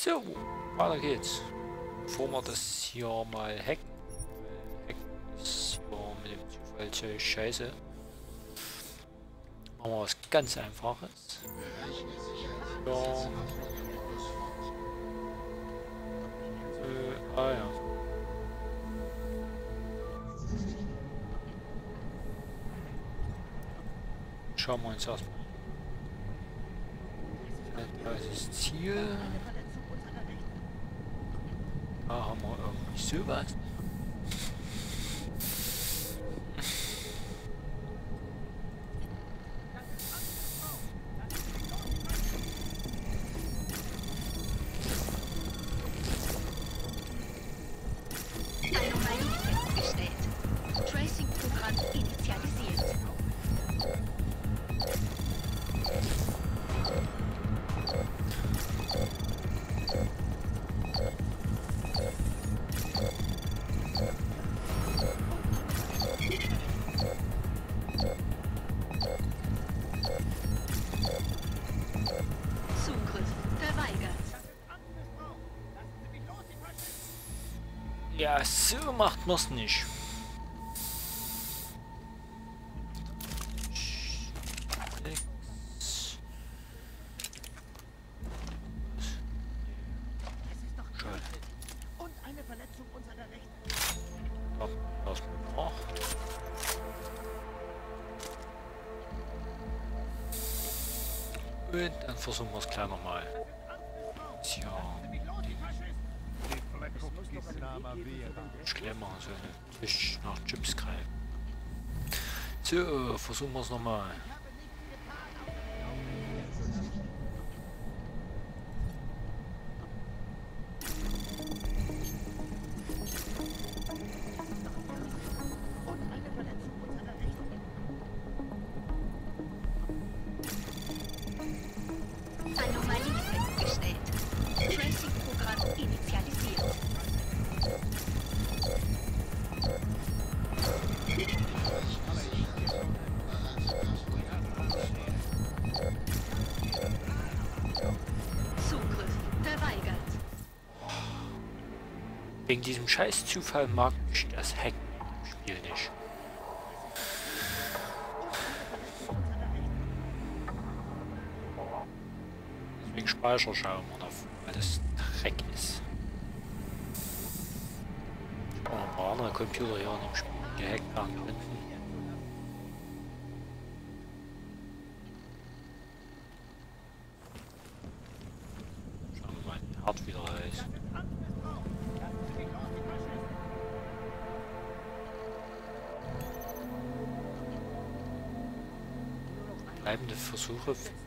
So, weiter geht's. Bevor wir das hier mal hacken. Hacken ist hier mit dem Zufall ziemlich scheiße. Machen wir was ganz einfaches. Ja. Äh, ah ja. Schauen wir uns erstmal. Das Ziel. Da haben Ja, so macht man's nicht. So, versuchen wir es nochmal. Wegen diesem scheiß Zufall mag ich das Hacken im Spiel nicht. Deswegen Speicher schauen wir davon, weil das Dreck ist. Ich noch ein paar andere Computer hier in dem Spiel Bleibende Versuche 5.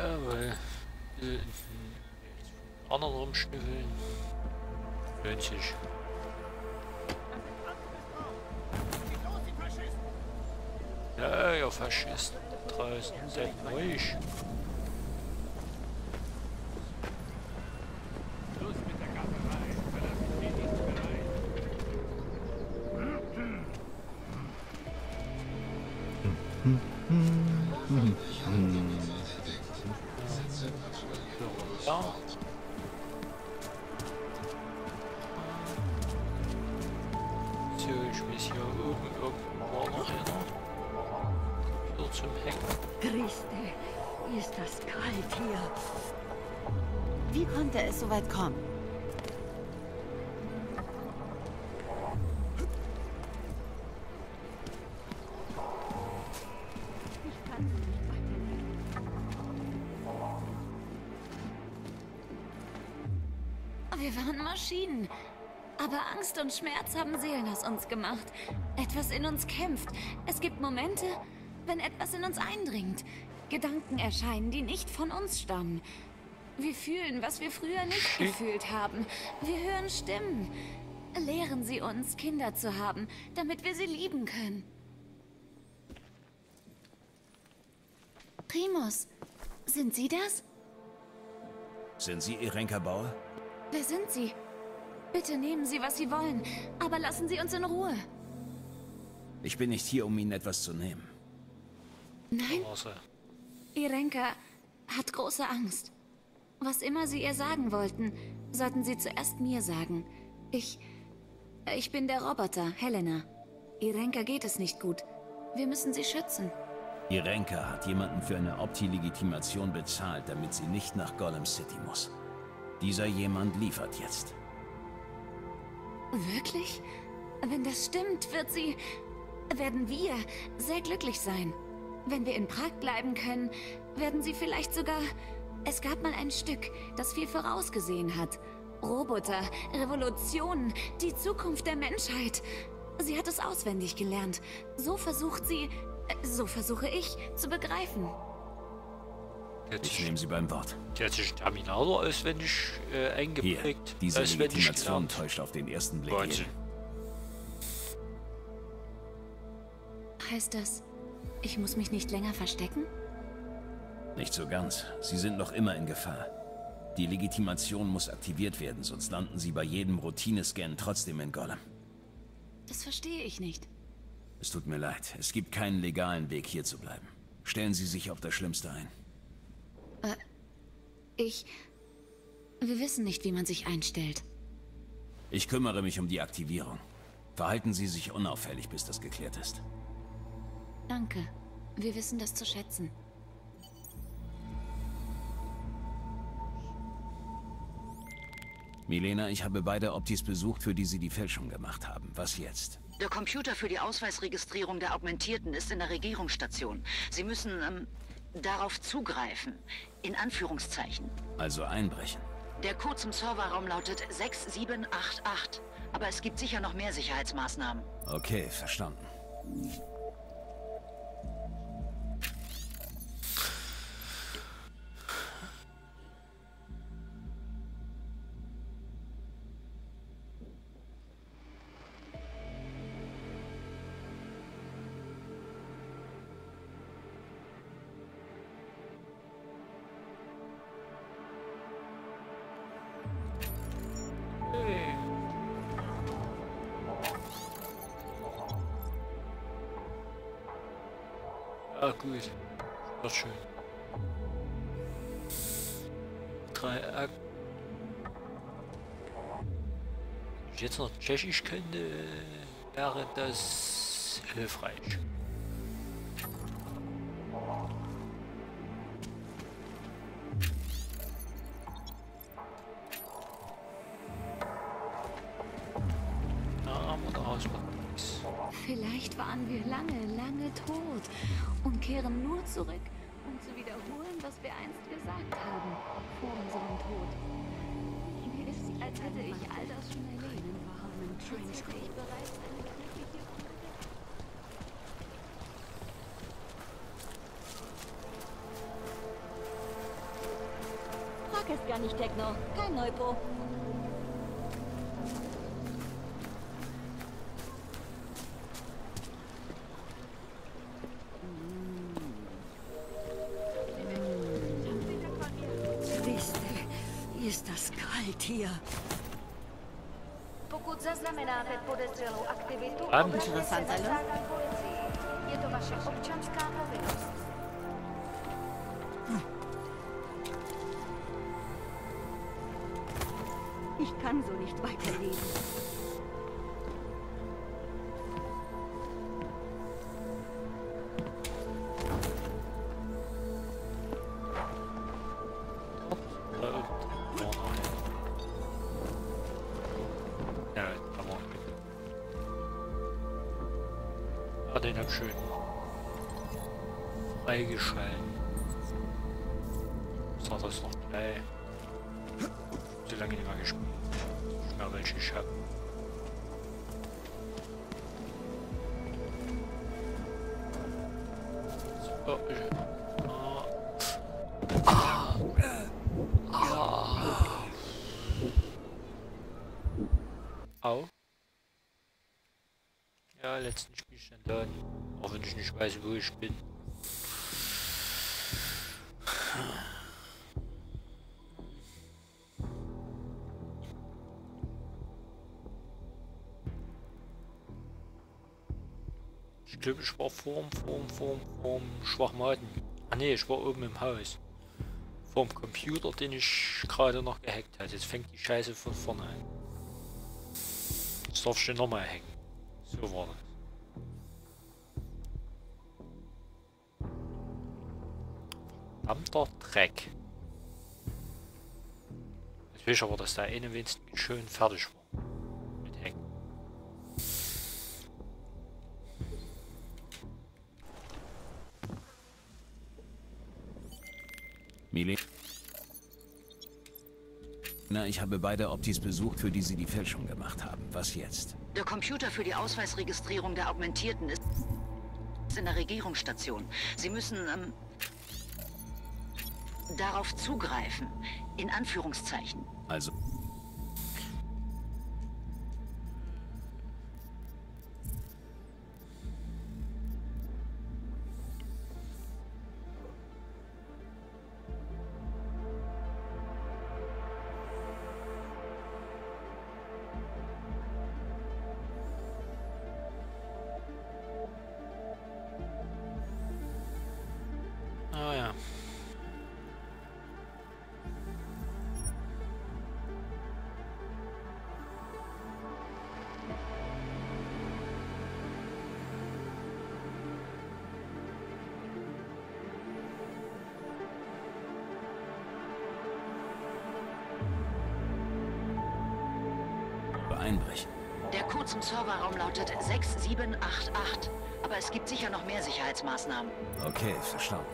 Jawohl. den anderen rumschnüffeln. Lohnt sich. Ja, ihr Faschisten draußen, seid ruhig. Schluss Ja. So, ich weiß hier oben irgendwo noch einer. Hier zum Heck. Christe, ist das kalt hier. Wie konnte es so weit kommen? Und Schmerz haben Seelen aus uns gemacht. Etwas in uns kämpft. Es gibt Momente, wenn etwas in uns eindringt. Gedanken erscheinen, die nicht von uns stammen. Wir fühlen, was wir früher nicht gefühlt haben. Wir hören Stimmen. Lehren Sie uns, Kinder zu haben, damit wir sie lieben können. Primus, sind Sie das? Sind Sie Irenka Bauer? Wer sind Sie? Bitte nehmen Sie, was Sie wollen, aber lassen Sie uns in Ruhe. Ich bin nicht hier, um Ihnen etwas zu nehmen. Nein. Irenka hat große Angst. Was immer Sie ihr sagen wollten, sollten Sie zuerst mir sagen. Ich. Ich bin der Roboter, Helena. Irenka geht es nicht gut. Wir müssen sie schützen. Irenka hat jemanden für eine Opti-Legitimation bezahlt, damit sie nicht nach Golem City muss. Dieser jemand liefert jetzt. Wirklich? Wenn das stimmt, wird sie. werden wir sehr glücklich sein. Wenn wir in Prag bleiben können, werden sie vielleicht sogar. Es gab mal ein Stück, das viel vorausgesehen hat. Roboter, Revolutionen, die Zukunft der Menschheit. Sie hat es auswendig gelernt. So versucht sie. So versuche ich zu begreifen. Ich nehme Sie beim Wort. die hat sich Terminator auswendig äh, Hier, eingeprägt. diese auswendig Legitimation gelernt. täuscht auf den ersten Blick Wahnsinn. Heißt das, ich muss mich nicht länger verstecken? Nicht so ganz. Sie sind noch immer in Gefahr. Die Legitimation muss aktiviert werden, sonst landen Sie bei jedem Routinescan trotzdem in Golem. Das verstehe ich nicht. Es tut mir leid. Es gibt keinen legalen Weg, hier zu bleiben. Stellen Sie sich auf das Schlimmste ein. Ich. Wir wissen nicht, wie man sich einstellt. Ich kümmere mich um die Aktivierung. Verhalten Sie sich unauffällig, bis das geklärt ist. Danke. Wir wissen das zu schätzen. Milena, ich habe beide Optis besucht, für die Sie die Fälschung gemacht haben. Was jetzt? Der Computer für die Ausweisregistrierung der Augmentierten ist in der Regierungsstation. Sie müssen ähm, darauf zugreifen. In Anführungszeichen. Also einbrechen. Der Code zum Serverraum lautet 6788. Aber es gibt sicher noch mehr Sicherheitsmaßnahmen. Okay, verstanden. Tschechisch könnte, wäre das hilfreich. Vielleicht waren wir lange, lange tot und kehren nur zurück, um zu wiederholen, was wir einst gesagt haben, vor unserem Tod. Mir ist, als hätte ich all das schon erlebt. Glückliche es gar nicht, Techno. Kein Neupo. Máme pod střelou Ah, den hab ich schön freigeschalten. So, das noch gleich. So lange nicht mehr gespielt. Nicht mehr welche ich hab. So, ich, ah. Au. Ja, letzten Spielstand dann. Auch wenn ich nicht weiß, wo ich bin. Ich glaube, ich war vorm, vorm, vorm, vorm Schwachmaten. Ah ne, ich war oben im Haus. Vorm Computer, den ich gerade noch gehackt hatte. Jetzt fängt die Scheiße von vorne an. Jetzt darf ich den nochmal hacken. So war das. Verdammter Dreck. Jetzt will ich aber, dass der eine wenigstens schön fertig war. Mit Hacken. Mili? Na, ich habe beide Optis besucht, für die sie die Fälschung gemacht haben. Was jetzt? Der Computer für die Ausweisregistrierung der Augmentierten ist in der Regierungsstation. Sie müssen ähm, darauf zugreifen. In Anführungszeichen. Also, zum Serverraum lautet 6788. Aber es gibt sicher noch mehr Sicherheitsmaßnahmen. Okay, verstanden.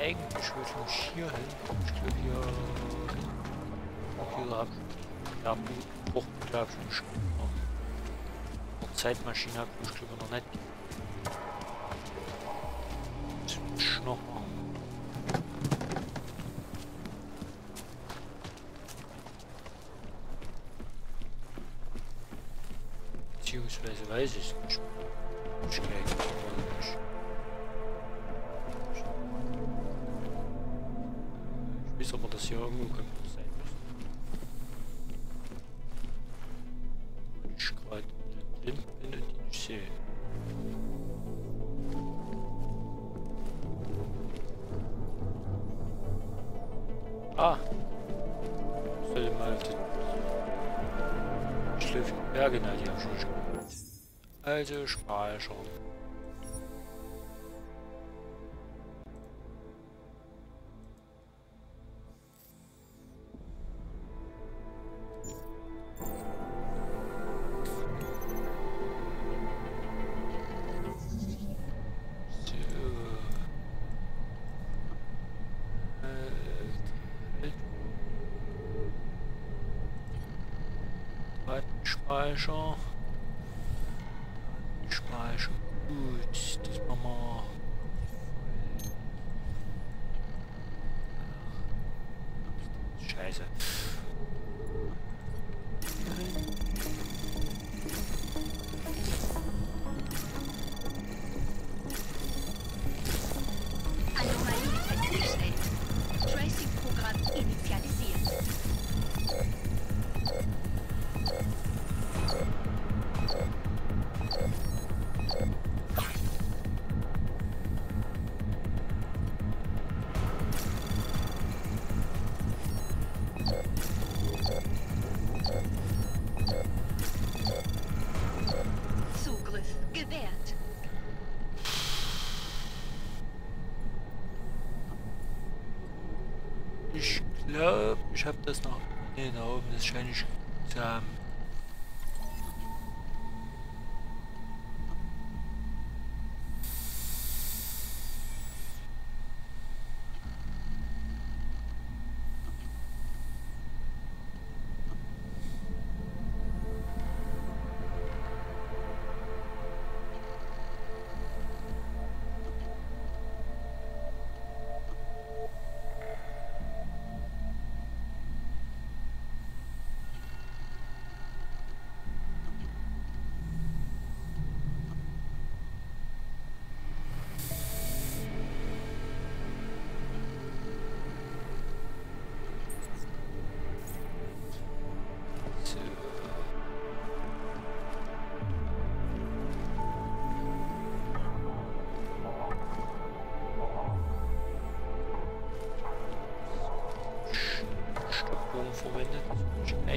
Eigentlich will ich mich hier hin. Ich glaube hier. Hier hab ja, Buch, glaube ich. Noch Zeitmaschine hab ich glaube noch nicht. Speicher. Glaube, ich habe das noch. Oben, das scheine ich zu haben.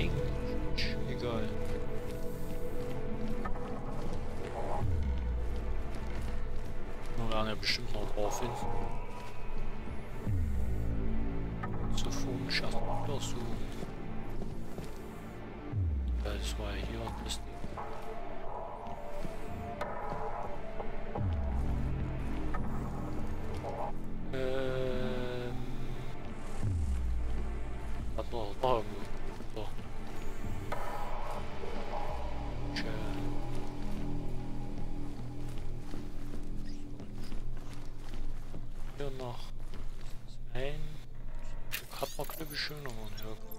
Eigentlich egal. Wir werden ja bestimmt noch drauf hin. Man glaube ich schon, aber ja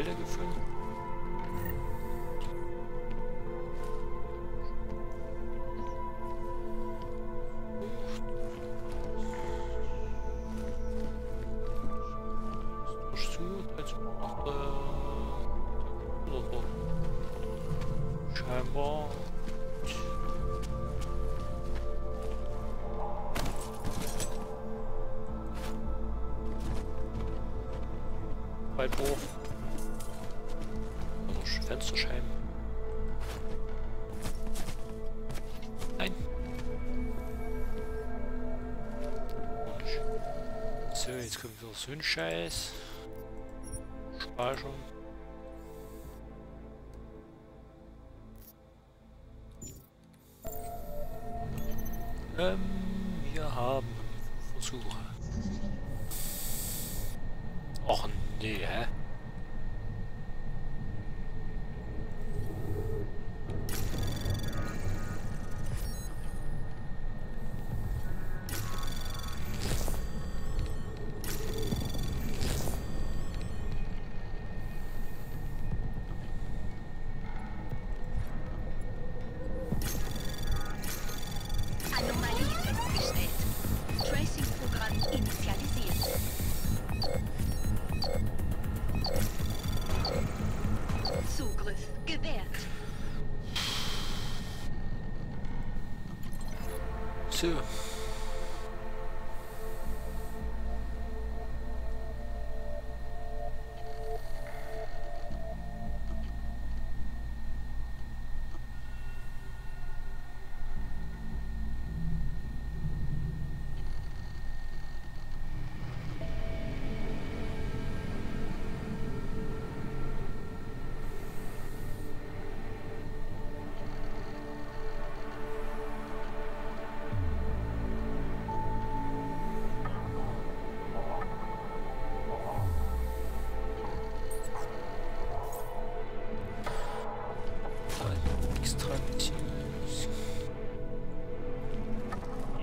Pfeile gefunden. So, jetzt kommt wieder so ein Scheiß. Speichern. Ähm, wir haben Versuche. Och nee, hä?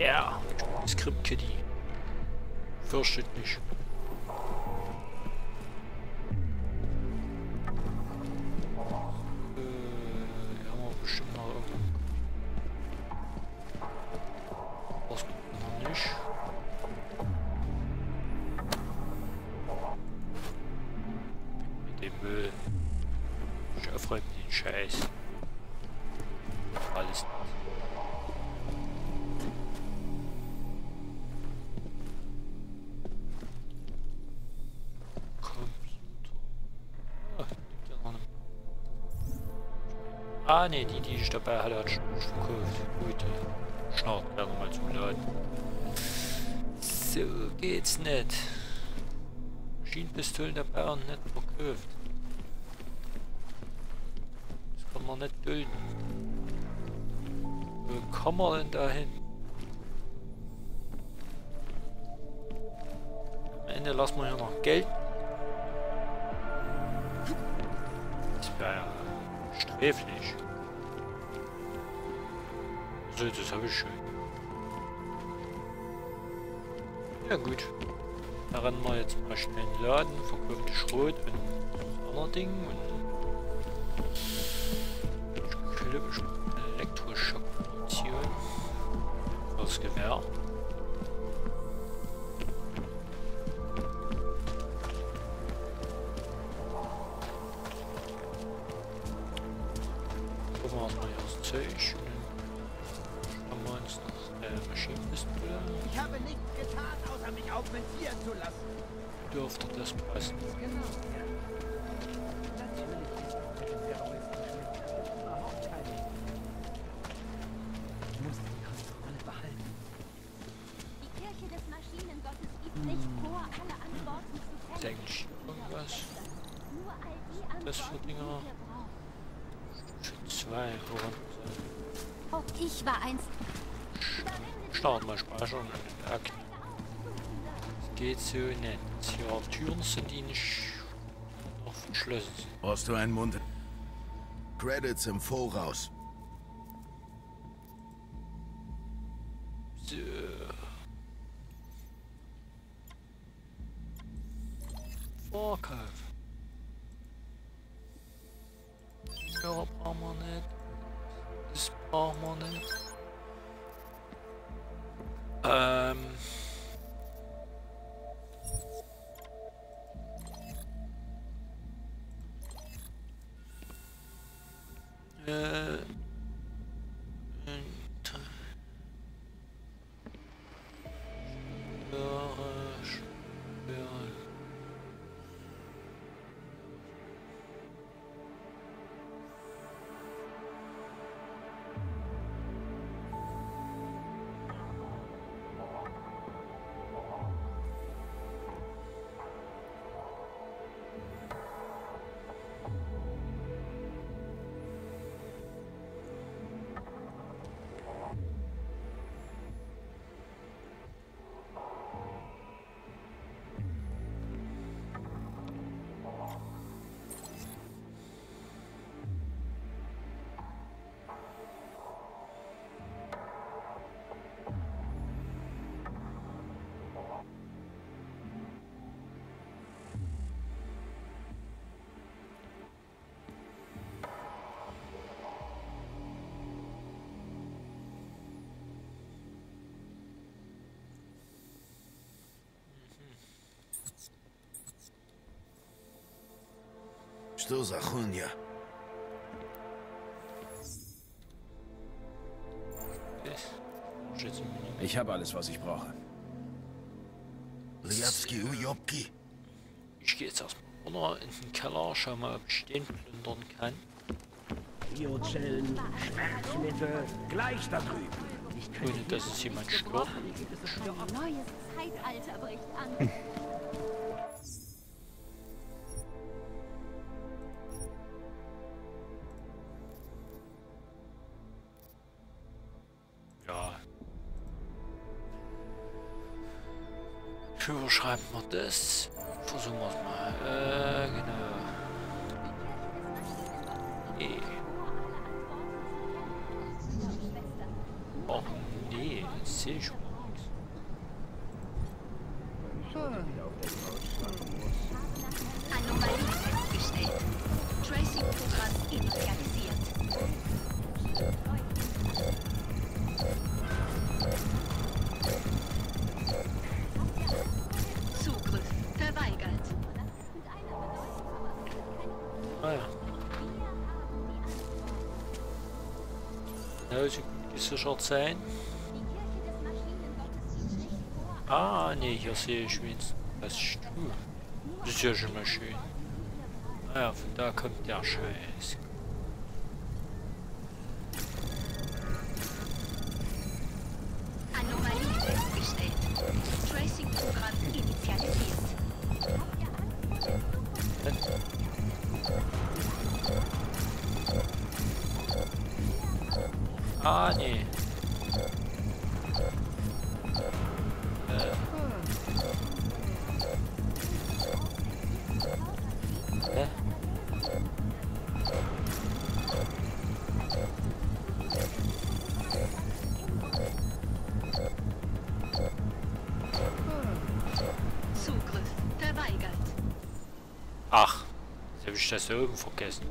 Ja, Script Kitty. Fürchtet nicht. Ah, ne, die, die ich dabei hatte, hat schon verkauft. Gut, Schnarrt werden wir mal zum Laden. So geht's nicht. Maschinenpistolen dabei und nicht verkauft. Das kann man nicht dulden. Wo kann man denn da hin? Am Ende lassen wir hier noch Geld. Das wäre ja sträflich. Das habe ich schon. Ja gut. Da rennen wir jetzt mal schnell in den Laden, verkaufen die Schrot und andere Dinge und Elektroschockmunition fürs Gewehr. Auch ich war einst Starten mal speichern und den. Das geht so nicht. Hier Türen sind die nicht noch verschlossen sind. Brauchst du einen Mund? Credits im Voraus. So. Vorkauf. Ja, Что за хуйня? Okay. Schätze mir. Ich habe alles, was ich brauche. Liatski Ujobki. Ich gehe jetzt erstmal runter in den Keller, schau mal, ob ich den plündern kann. Biozellen, Schmerzmittel, gleich da drüben. Ich könnte Ohne dass es jemand stört. ein neues Zeitalter bricht an. Deutsch überschreiben wir das. Versuchen wir es mal. Äh, genau. Nee. Oh, nee, sehe ich schon. Shot sein. Ah, nee, hier sehe ich wenigstens das Stuhl. Das ist ja schon mal schön. Ah, naja, von da kommt der Scheiß. Anomalie festgestellt. Tracing-Programm initialisiert. Ah, nee. chasseur ou forecast.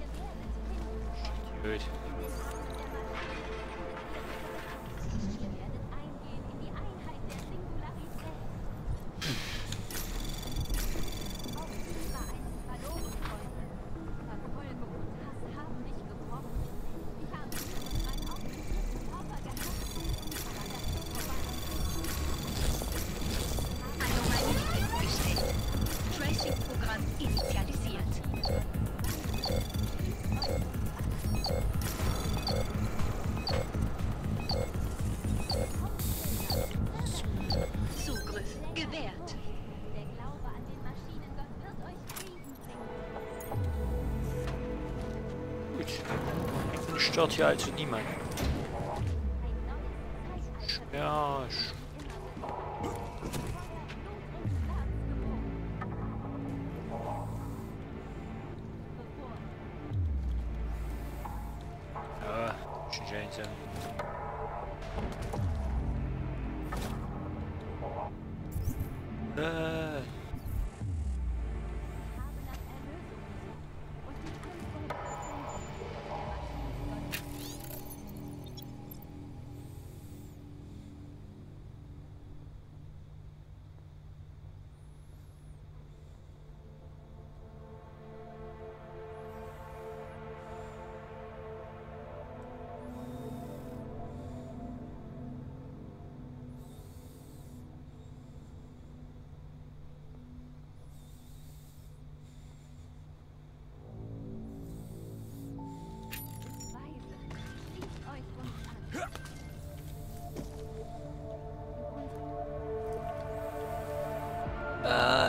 zat je uit niet niemand.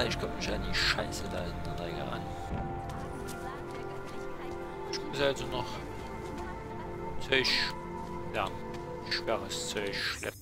ich komme nicht an die Scheiße da hinten da ran. Ich muss also noch Zeug, ja, schweres Zeug schleppen.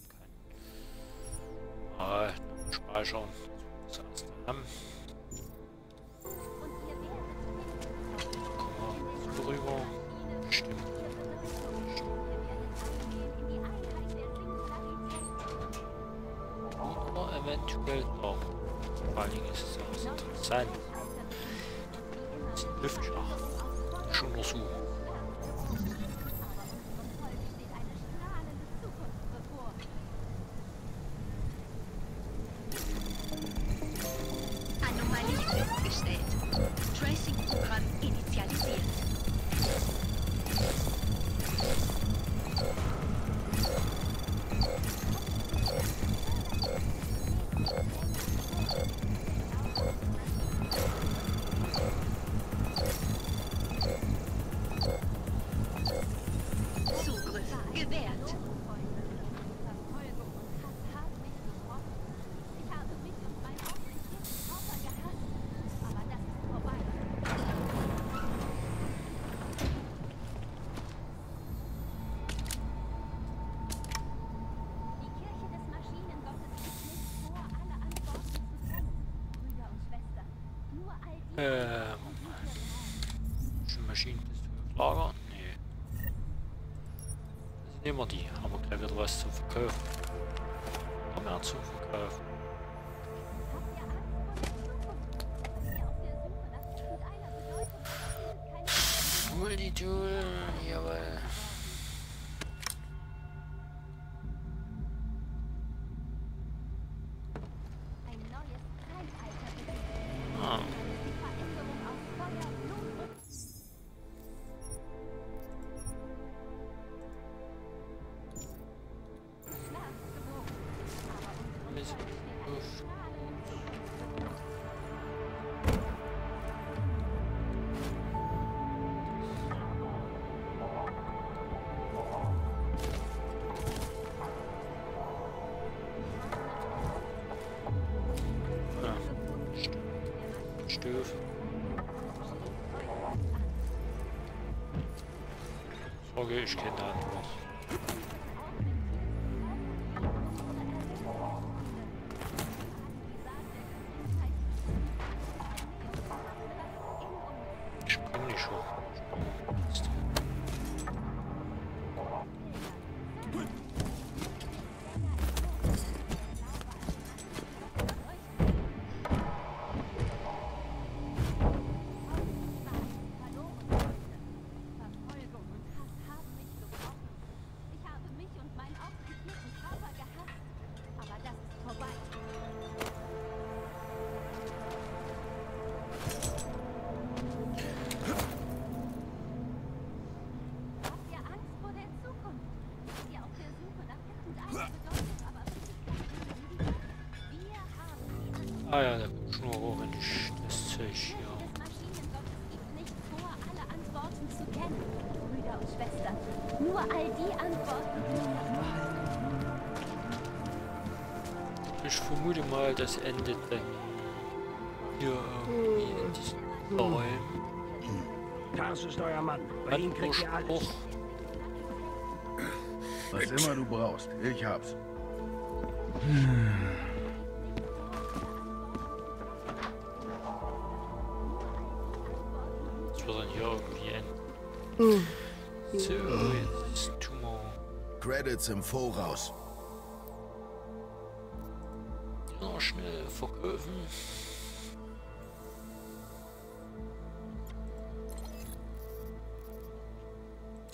nehmen wir die. Haben wir gleich wieder was zum Verkaufen. Haben wir zum Verkaufen. Multitool, jawohl. Frage, Ah ja, da ich nur hoch, wenn ich das Zeug hier. nur all die Antworten, die ihr braucht. Ich vermute mal, das endet dann hier irgendwie in diesen Räumen. Das ist euer Mann. Bei ihm kriegt ihr alles. Was immer du brauchst, ich hab's. Das So, jetzt. Credits im Voraus. Noch schnell verkaufen.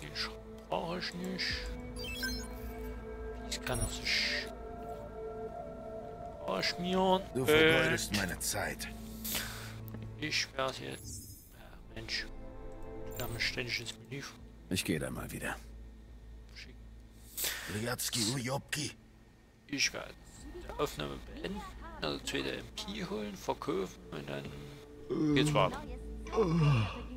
Den brauche ich nicht. Dies kann er sich schmieren. Du vergeudest meine Zeit. ich werde jetzt. Ja, Mensch. Mich ständig ins Menü Ich gehe dann mal wieder. Ujobki. Ich werde die Aufnahme beenden, also zweite MP holen, verkaufen und dann geht's weiter. Beginnt.